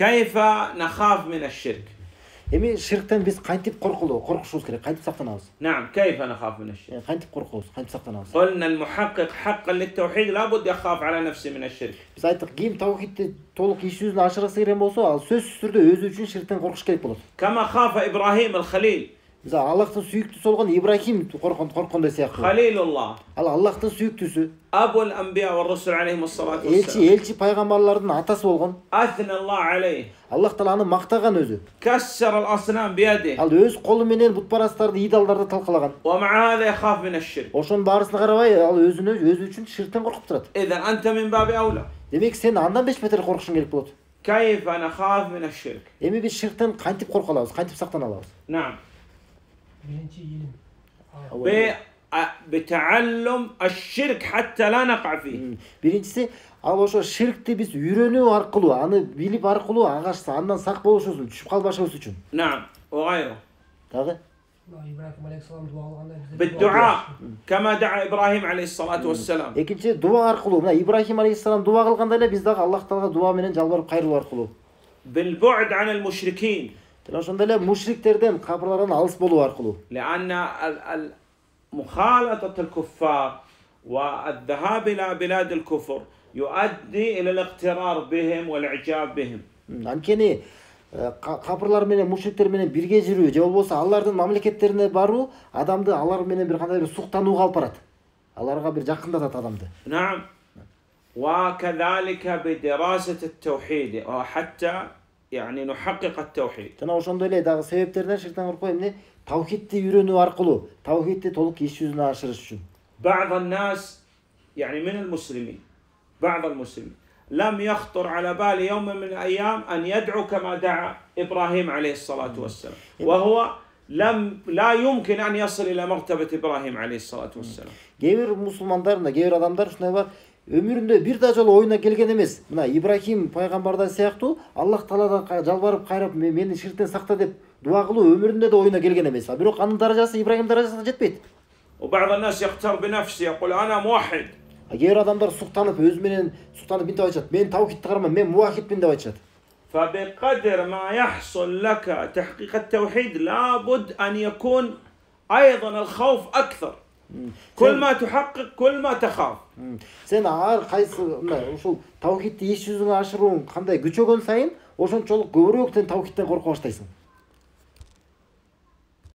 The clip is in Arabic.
كيف نخاف من الشرك эми ширктен биз кантип коркулу коркушубуз керек кантип сактанабыз نعم كيف نخاف من الشرك Э, кантип коркубуз кантип сактанабыз قلنا المحقق حقا للتوحيد لابد يخاف على نفسه من الشرك биз айттык ким таухидти толук иш жүзүнө ашыргысы келген болсо ал сөзсүз түрдө өзү үчүн ширктен коркуш керек болот كما خاف ابراهيم الخليل мысалы аллахтың сүйіктісі болған ибраһим қорқын қорыққандай сияқты халилулла ал аллахтың сүйіктісі абул амбия елші елші пайғамбарлардың атасы болған аллах тағаланы мақтаған өзі ал өз қолыменен бұтпарастарды идалдарды талқалаған ошоның барысына қарабай ал өзіне өзі үшін ширктен қорқып тұрады демек сен андан беш бетер қорқышың керек болады эми биз ширктен кантип қорқа алабыз кантип сактана алабыз نعم birinchi ilm ب- بتعلم الشرك حتى لا نقع فيه М, биринчиси ал ошо ширкти биз үйрөнүү аркылуу аны билип аркылуу ага андан сак болушубуз үчүн түшүп калбашыбыз үчүн نعم وغيره дагы mына ибрахим алейхисалам дуа кылганда бизде بالدعاء كما دعا ابراهيم عليه الصلاه والسلام экинчи дуба аркылуу мына ибрахим алейхисалам дуба кылгандай эле биз дагы аллах таалага дуба менен жалбарып кайрылуу аркылуу بالبعد عن المشركين жана ошондой эле мушриктерден капырлардан алыс болуу аркылуу لان ال- ال- مخالطه الكفار والذهاب الى بلاد الكفر يؤدي الى الاغترار بهم والاعجاب بهم М, анткени э, ка- капырлар менен мушриктер менен бирге жүрүү же болбосо алардын мамлекеттерине баруу адамды алар менен бир кандай бир суктанууга алып барат аларга бир жакындатат адамды نعم وكذلك بدراسه التوحيد وحتى يعني نحقق التوحيد жана ошондой эле дагы себептеринен ширктен коркпой эмне тавхидти үйрөнүү аркылуу тавхидти толук иш жүзүнө ашырыш үчүн بعض الناس يعني من المسلمين بعض المسلمين لم يخطر على بال يوم من الايام ان يدعو كما دعا ابراهيم عليه الصلاه والسلام وهو لم لا يمكن ان يصل الى مرتبه ابراهيم عليه الصلاه والسلام кээ бир мусулмандар мына кээ бир адамдар ушундай бар өмүрүндө бир да жолу оюна келген эмес мына ибрахим пайгамбардай сыяктуу аллах тааладан кай- жалбарып кайрап «Ме- мени ширктен сакта деп дуа кылуу өмүрүндө да оюна келген эмес а бирок анын даражасы ибрахим даражасына жетпейт وبعض الناس يغتر بنفسه يقول انا موحد а кээ бир адамдар суктанып өзү менен суктанып мынтип айтышат мен тавхидти карман мен муахидмин деп айтышат فبقدر ما يحصل لك تحقيق التوحيد لابد ان يكون ايضا الخوف اكثر كل ما تحقق كل ما تخاف М. сен ар кайсы мына ушул тавхидти иш жүзүнө ашырууң кандай күчөгөн сайын ошончолук көбүрөөк сен тавхидтен корко баштайсың